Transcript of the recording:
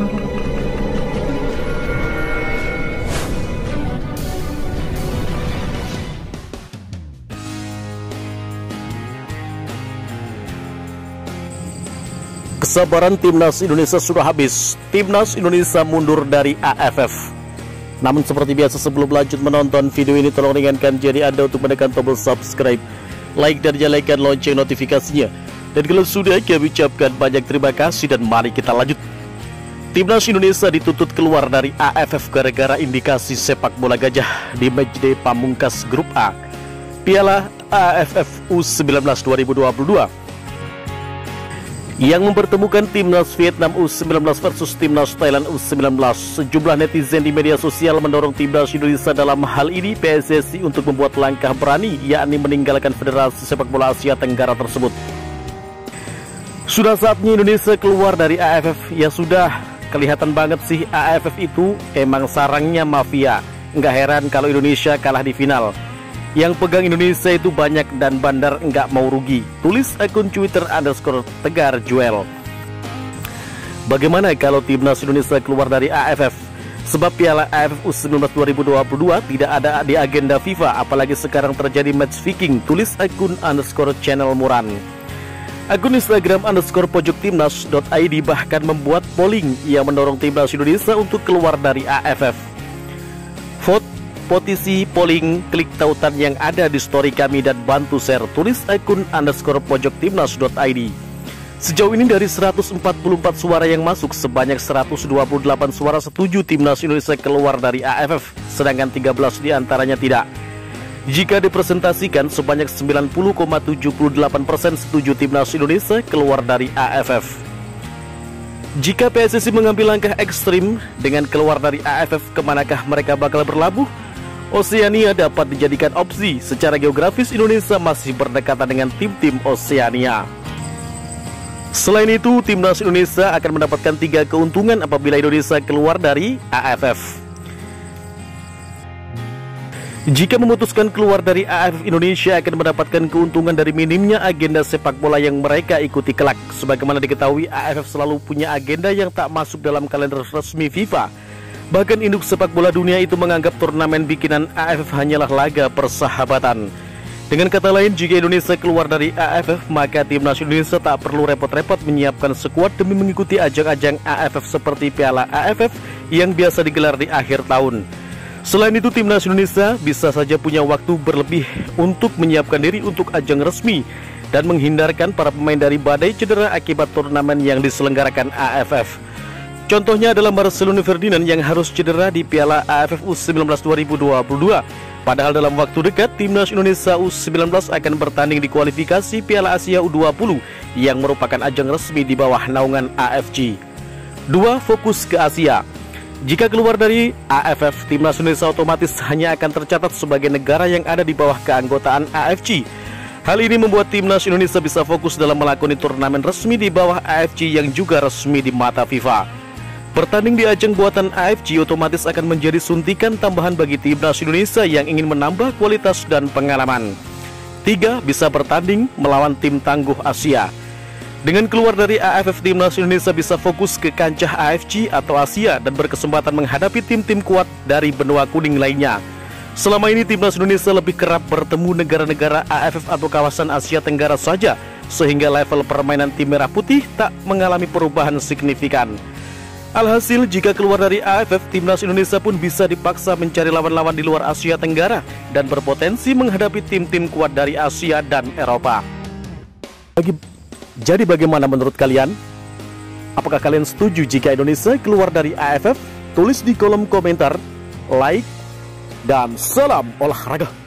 Kesabaran timnas Indonesia sudah habis. Timnas Indonesia mundur dari AFF. Namun seperti biasa sebelum lanjut menonton video ini tolong ringankan jari Anda untuk menekan tombol subscribe, like dan nyalakan lonceng notifikasinya. Dan kalau sudah kami ucapkan banyak terima kasih dan mari kita lanjut. Timnas Indonesia dituntut keluar dari AFF gara-gara indikasi sepak bola gajah di matchday pamungkas grup A. Piala AFF U19 2022 yang mempertemukan timnas Vietnam U19 versus timnas Thailand U19. Sejumlah netizen di media sosial mendorong timnas Indonesia dalam hal ini PSSI untuk membuat langkah berani yakni meninggalkan Federasi Sepak Bola Asia Tenggara tersebut. Sudah saatnya Indonesia keluar dari AFF. Ya sudah, kelihatan banget sih AFF itu emang sarangnya mafia. Nggak heran kalau Indonesia kalah di final. Yang pegang Indonesia itu banyak dan bandar nggak mau rugi. Tulis akun Twitter underscore Tegar Juel. Bagaimana kalau timnas Indonesia keluar dari AFF? Sebab Piala AFF U19 2022 tidak ada di agenda FIFA, apalagi sekarang terjadi match viking. Tulis akun underscore channel Muran. Akun Instagram underscore pojok timnas.id bahkan membuat polling yang mendorong timnas Indonesia untuk keluar dari AFF. Vote Posisi polling, klik tautan yang ada di story kami dan bantu share tulis akun underscore pojok timnas.id. Sejauh ini dari 144 suara yang masuk, sebanyak 128 suara setuju timnas Indonesia keluar dari AFF, sedangkan 13 di antaranya tidak. Jika dipresentasikan, sebanyak 90,78% setuju timnas Indonesia keluar dari AFF. Jika PSSI mengambil langkah ekstrim dengan keluar dari AFF, ke manakah mereka bakal berlabuh? Oseania dapat dijadikan opsi secara geografis Indonesia masih berdekatan dengan tim-tim Oseania. Selain itu, timnas Indonesia akan mendapatkan tiga keuntungan apabila Indonesia keluar dari AFF. Jika memutuskan keluar dari AFF, Indonesia akan mendapatkan keuntungan dari minimnya agenda sepak bola yang mereka ikuti kelak. Sebagaimana diketahui, AFF selalu punya agenda yang tak masuk dalam kalender resmi FIFA Bahkan induk sepak bola dunia itu menganggap turnamen bikinan AFF hanyalah laga persahabatan. Dengan kata lain, jika Indonesia keluar dari AFF, maka timnas Indonesia tak perlu repot-repot menyiapkan skuad demi mengikuti ajang-ajang AFF seperti Piala AFF yang biasa digelar di akhir tahun. Selain itu, timnas Indonesia bisa saja punya waktu berlebih untuk menyiapkan diri untuk ajang resmi dan menghindarkan para pemain dari badai cedera akibat turnamen yang diselenggarakan AFF. Contohnya adalah Marcelo Ferdinand yang harus cedera di Piala AFF U19 2022. Padahal dalam waktu dekat, Timnas Indonesia U19 akan bertanding di kualifikasi Piala Asia U20 yang merupakan ajang resmi di bawah naungan AFG. Dua, fokus ke Asia. Jika keluar dari AFF, Timnas Indonesia otomatis hanya akan tercatat sebagai negara yang ada di bawah keanggotaan AFG. Hal ini membuat Timnas Indonesia bisa fokus dalam melakoni turnamen resmi di bawah AFG yang juga resmi di mata FIFA. Bertanding di ajang buatan AFC otomatis akan menjadi suntikan tambahan bagi timnas Indonesia yang ingin menambah kualitas dan pengalaman. Tiga, bisa bertanding melawan tim tangguh Asia. Dengan keluar dari AFF, timnas Indonesia bisa fokus ke kancah AFC atau Asia dan berkesempatan menghadapi tim-tim kuat dari benua kuning lainnya. Selama ini timnas Indonesia lebih kerap bertemu negara-negara AFF atau kawasan Asia Tenggara saja, sehingga level permainan tim merah putih tak mengalami perubahan signifikan. Alhasil, jika keluar dari AFF, timnas Indonesia pun bisa dipaksa mencari lawan-lawan di luar Asia Tenggara dan berpotensi menghadapi tim-tim kuat dari Asia dan Eropa. Bagi, jadi bagaimana menurut kalian? Apakah kalian setuju jika Indonesia keluar dari AFF? Tulis di kolom komentar, like, dan salam olahraga.